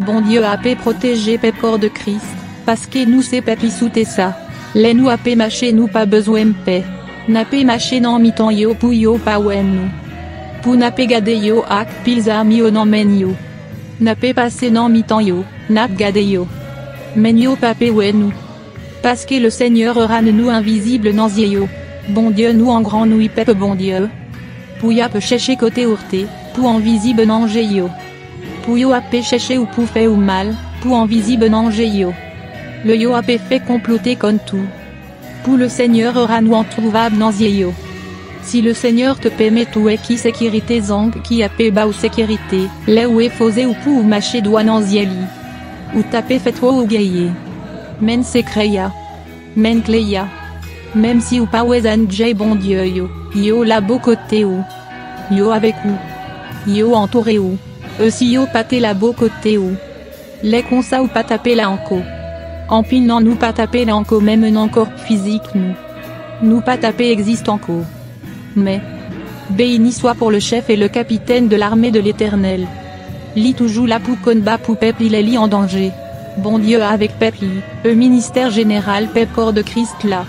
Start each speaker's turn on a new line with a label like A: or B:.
A: Bon Dieu a paix protégé pep corps de Christ, parce que nous c'est pep et ça. Les nous a paix maché nous pas besoin paix. N'a paix maché non mitan yo pou yo pa wem nous. Pou n'a paix gade yo ak pils o non men yo. N'a paix passé non mitan yo, n'a gade yo. Men yo pa paix wen nous. Parce que le Seigneur rane nous invisible non yo. Bon Dieu nous en grand nous pep bon Dieu. Pou ya peut chercher côté ourté, pou en visible non yo. Pou yo a paix chercher ou pou fait ou mal, pou en visible non yo. Le yo a paix fait comploter comme tout. Pour le Seigneur aura nous trouvable dans yo. Si le Seigneur te permet tout et qui sécurité zang qui a bas ou sécurité, là où est ou pou ou maché doigt dans li. Ou taper fait toi ou gaillé. Men créa. Men cléa. Même si ou pas wesan j bon Dieu yo, yo la beau côté ou. Yo avec ou. Yo entouré ou. E si yo pâté la beau côté ou. Les con ça ou pas taper la enco. Empinant nous pas taper la enco même non corps physique nous. Nous pas taper existe encore. Mais. Béni soit pour le chef et le capitaine de l'armée de l'éternel. Lit toujours la pouconba pou pep il est lit en danger. Bon Dieu avec pep le ministère général pep corps de Christ là.